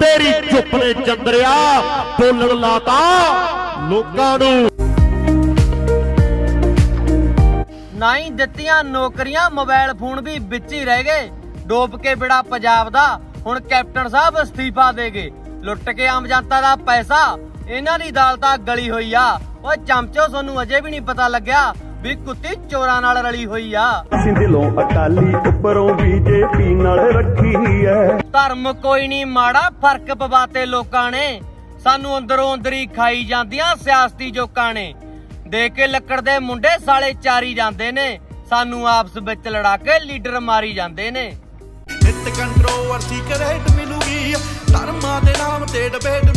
ਤੇਰੀ ਚੁੱਪ ਨੇ ਚੰਦਰਿਆ, ਬੋਲਣ ਲਾਤਾ ਲੋਕਾਂ ਨੂੰ। ਨਾ ਦਿੱਤੀਆਂ ਨੌਕਰੀਆਂ, ਮੋਬਾਈਲ ਫੋਨ ਵੀ ਵਿੱਚ ਹੀ ਰਹਿ ਗਏ। ਡੋਬ ਕੇ ਬਿੜਾ ਪੰਜਾਬ ਦਾ, ਹੁਣ ਕੈਪਟਨ ਸਾਹਿਬ ਅਸਤੀਫਾ ਦੇਗੇ ਲੁੱਟ ਕੇ ਆਮ ਜਨਤਾ ਦਾ ਪੈਸਾ, ਇਹਨਾਂ ਦੀ ਦਾਲ ਤਾਂ ਗਲੀ ਹੋਈ ਆ। ਓਏ ਚਮਚੋ, ਤੁਹਾਨੂੰ ਅਜੇ ਵੀ ਨਹੀਂ ਪਤਾ ਲੱਗਿਆ ਵੀ ਕੁੱਤੀ ਚੋਰਾਂ ਨਾਲ ਰਲੀ ਹੋਈ ਆ। ਅਸੀਂ ਦਿਲੋਂ ਅਕਾਲੀ ਉੱਪਰੋਂ ਬੀਜੇਪੀ ਨਾਲ ਰੱਖੀ ਐ। ਧਰਮ ਕੋਈ ਨਹੀਂ ਮਾੜਾ ਫ਼ਰਕ ਪਵਾਤੇ ਲੋਕਾਂ ਨੇ। ਸਾਨੂੰ ਅੰਦਰੋਂ ਅੰਦਰੀ ਖਾਈ ਜਾਂਦੀਆਂ ਸਿਆਸਤੀ ਜੋਕਾਂ ਨੇ। ਦੇ ਕੇ ਲੱਕੜ ਦੇ ਮੁੰਡੇ ਸਾਲੇ ਚਾਰੀ ਜਾਂਦੇ ਨੇ। ਸਾਨੂੰ ਆਪਸ ਵਿੱਚ ਲੜਾ ਕੇ ਲੀਡਰ ਮਾਰੀ ਜਾਂਦੇ ਨੇ। ਨਿਤ ਕੰਟਰੋਵਰਸੀ ਕਰੇਟ ਮਿਲੂਗੀ ਧਰਮਾਂ ਦੇ ਨਾਮ ਤੇ ਡਿਬੇਟ